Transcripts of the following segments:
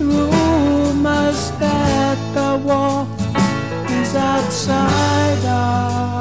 September morning is outside breeze.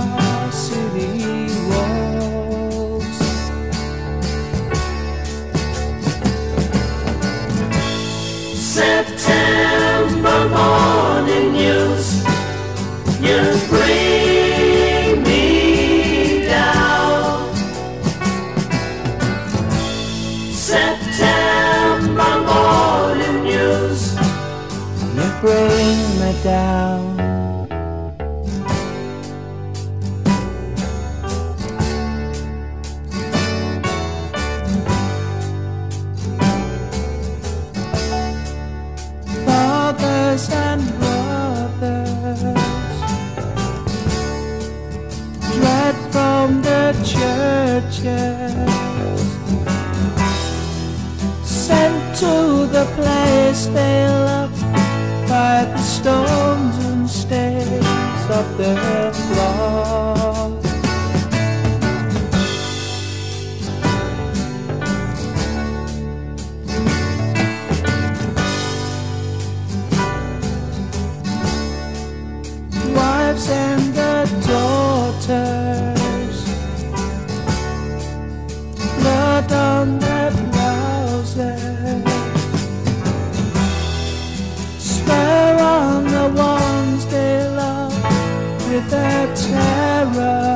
Sarah.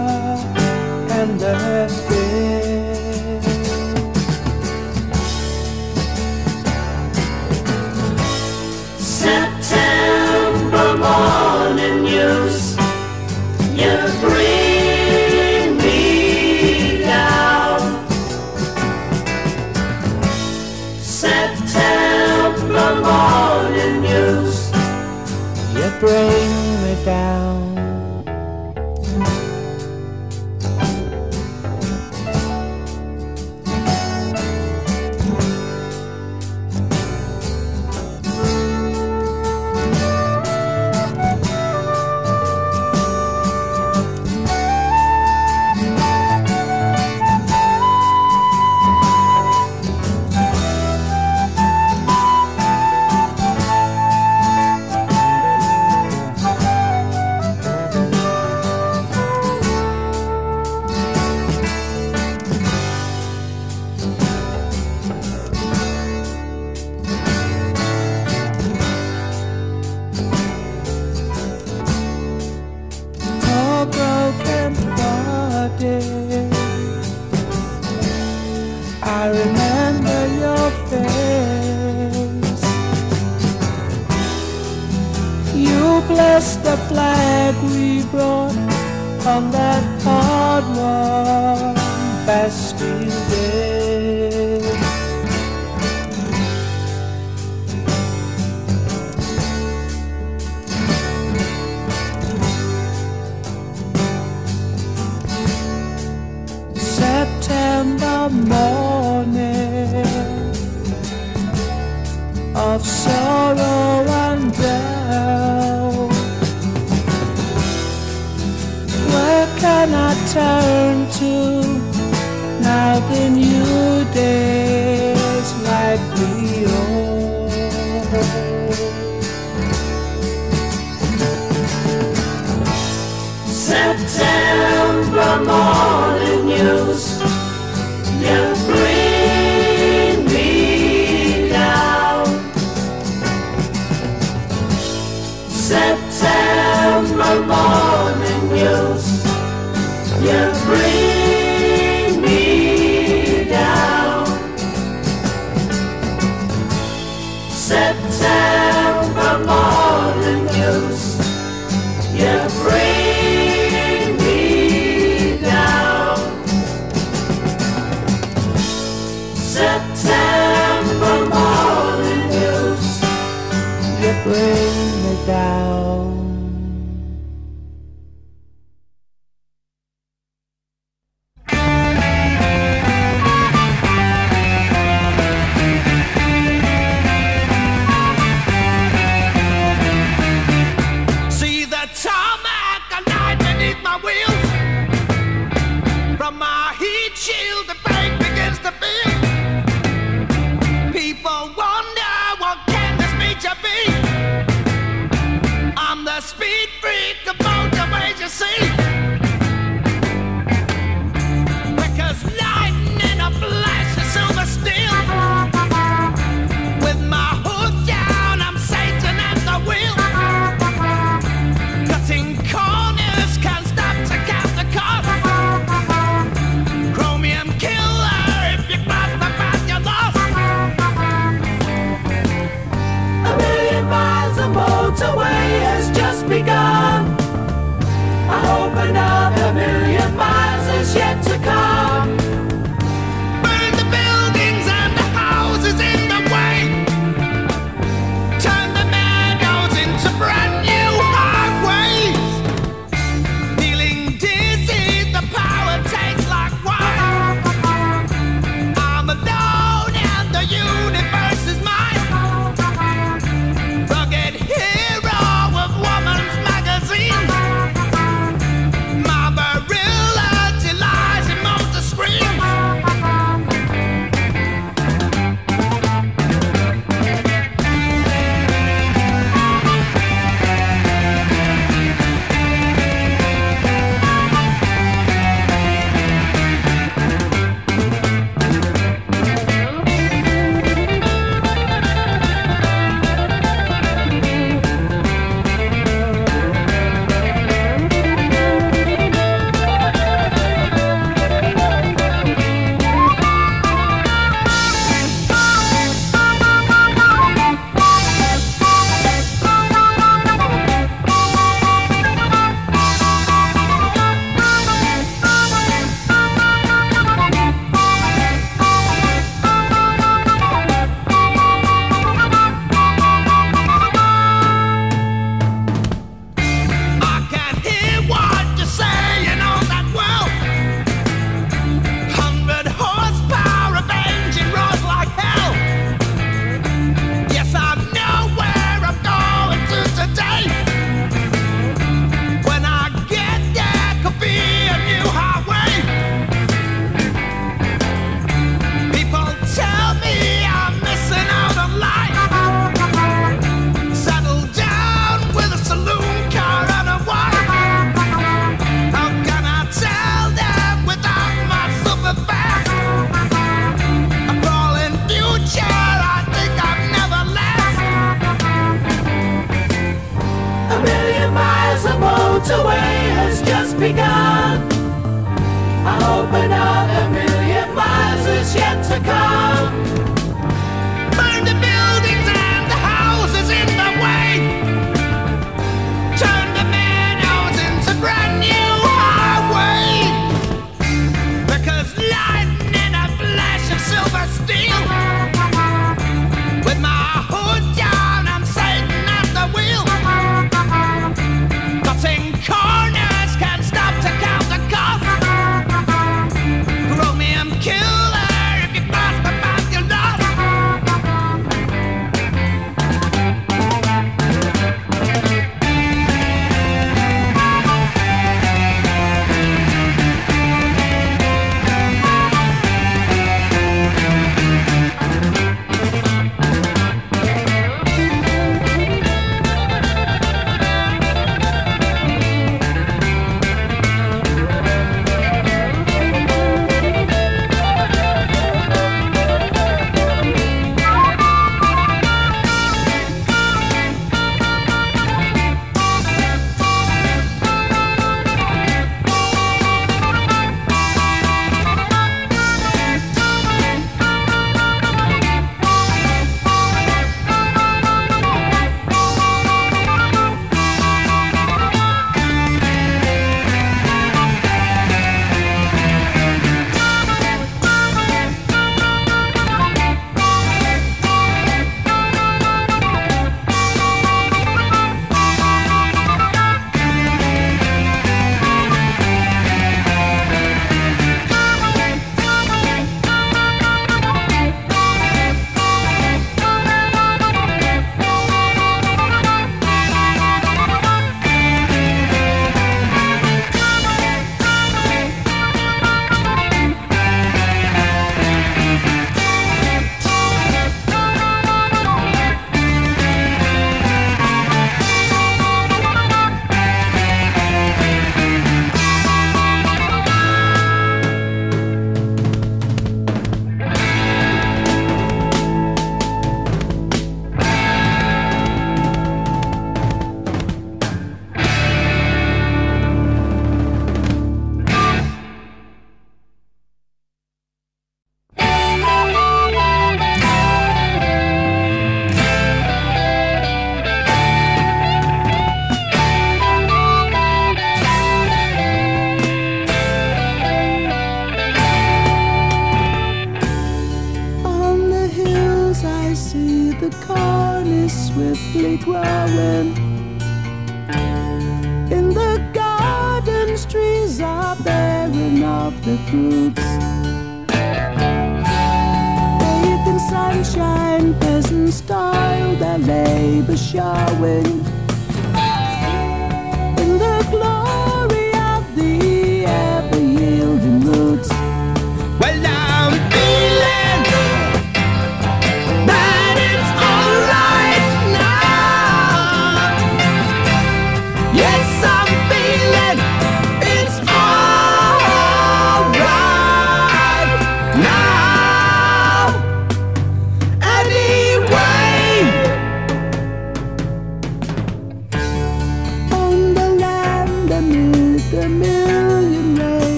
the flag we brought on that hard won Bastille Day. September morning of sorrow.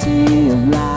Simplicity of life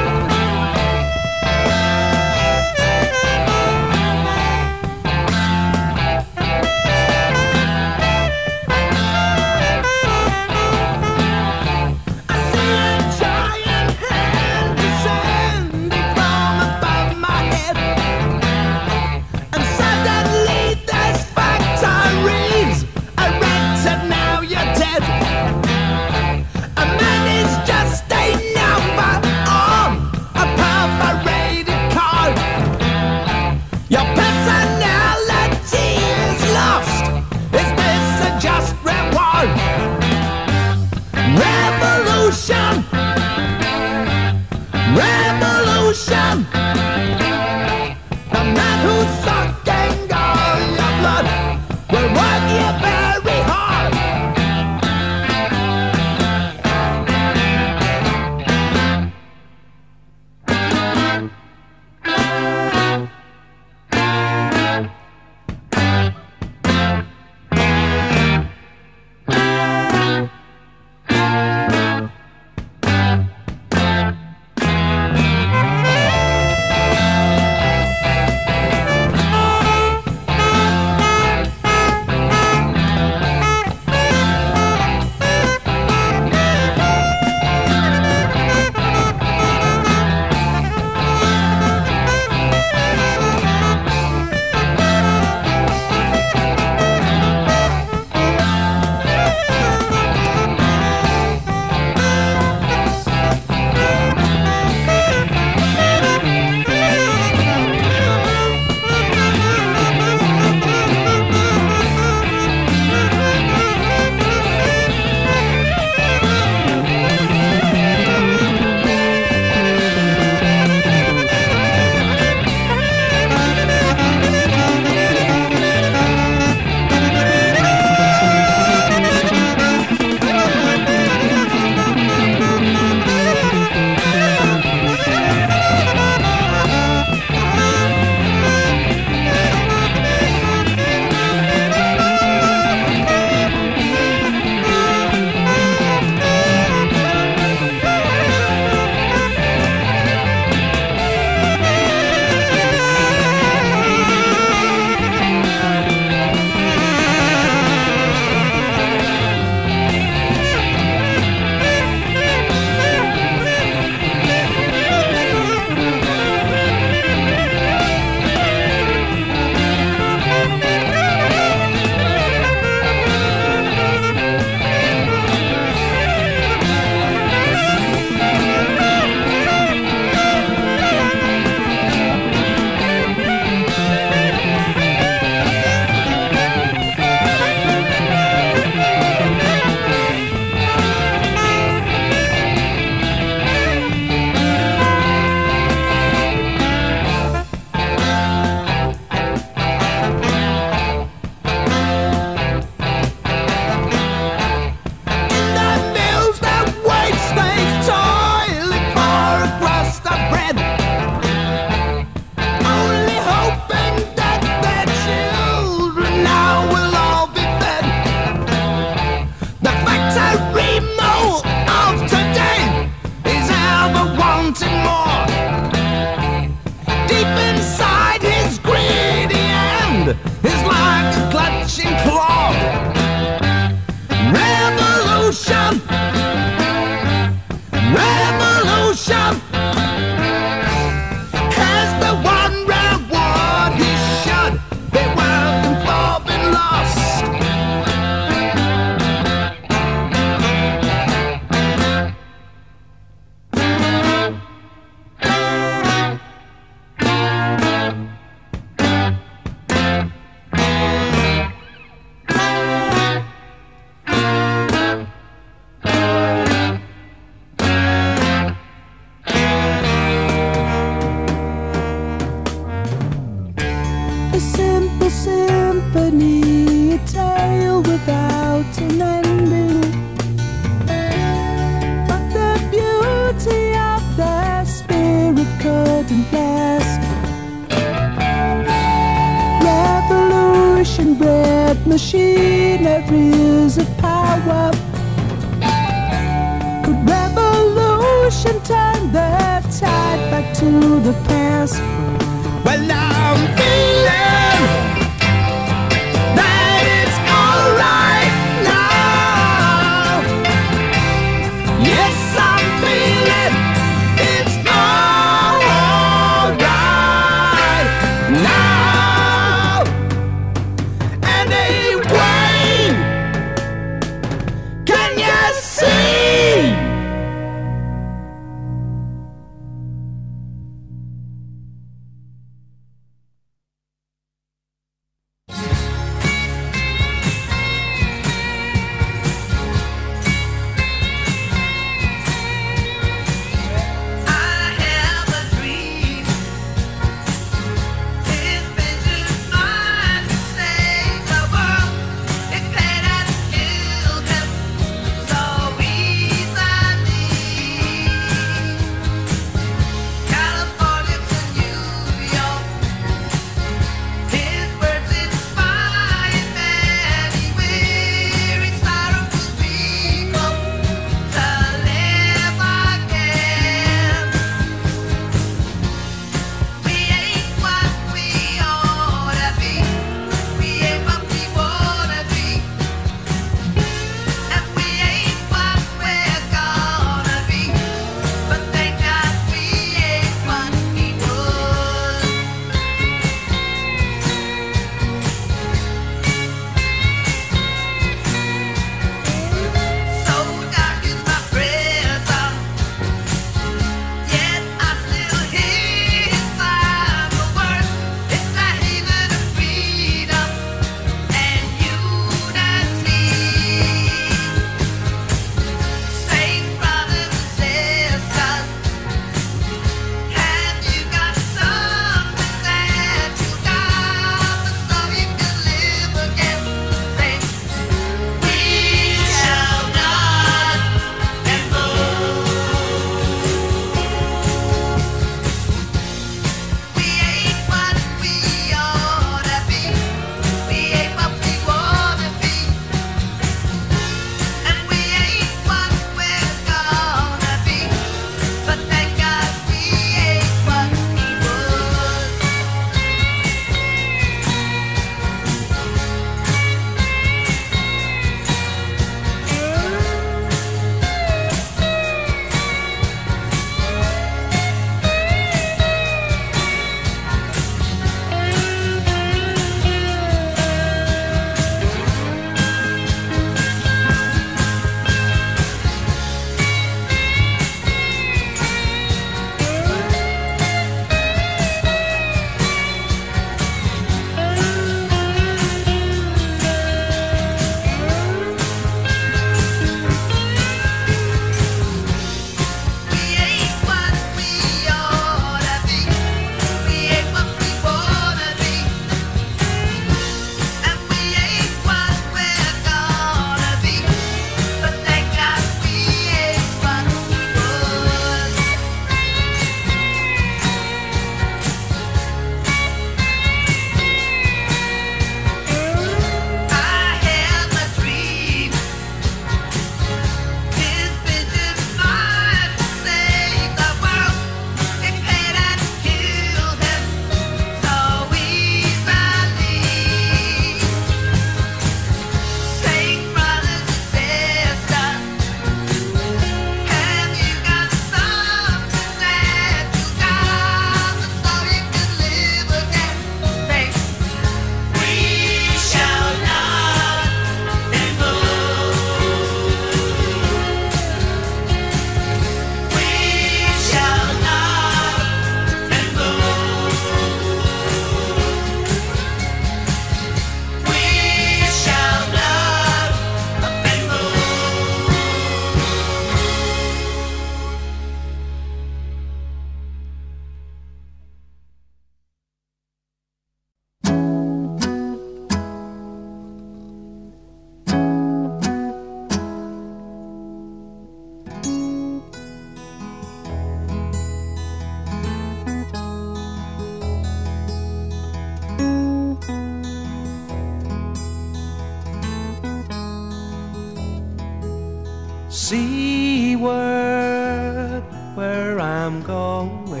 seaward where I'm going.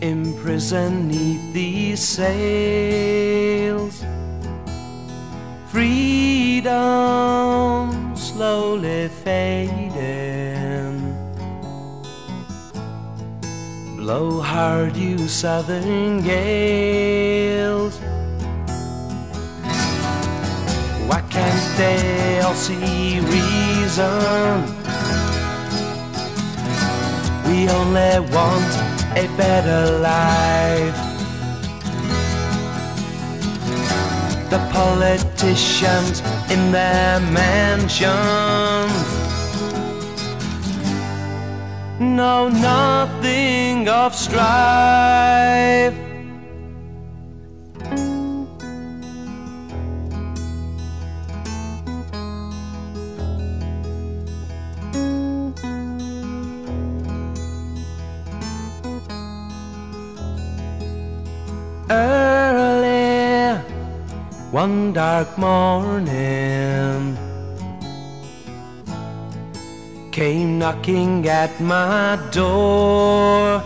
Imprisoned neath these sails, freedom slowly fading. Blow hard, you southern gales. Can't they all see reason? We only want a better life. The politicians in their mansions know nothing of strife. One dark morning came knocking at my door.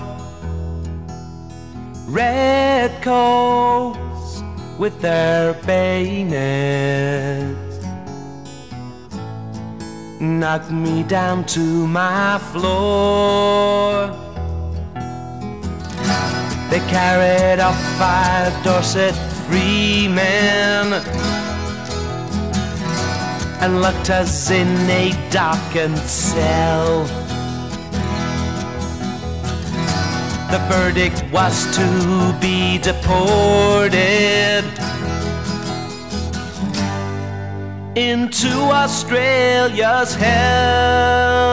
Red coats with their bayonets knocked me down to my floor. They carried off five Dorset freemen and locked us in a darkened cell. The verdict was to be deported into Australia's hell.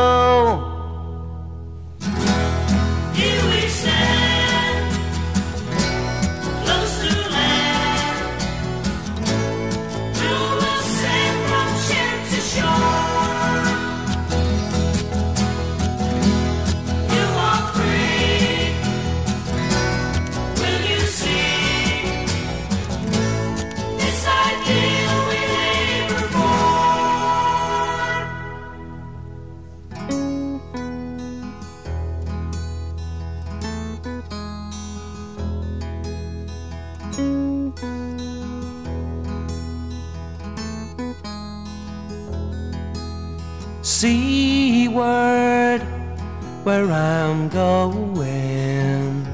Where I'm going.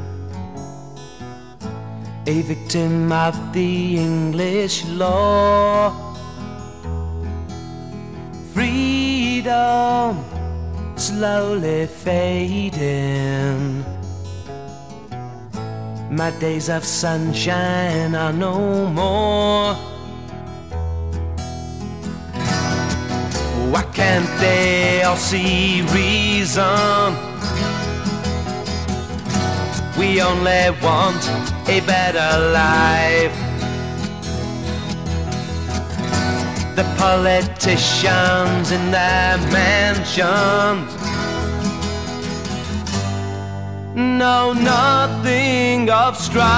A victim of the English law. Freedom slowly fading. My days of sunshine are no more. Can't they all see reason? We only want a better life. The politicians in their mansions know nothing of strife.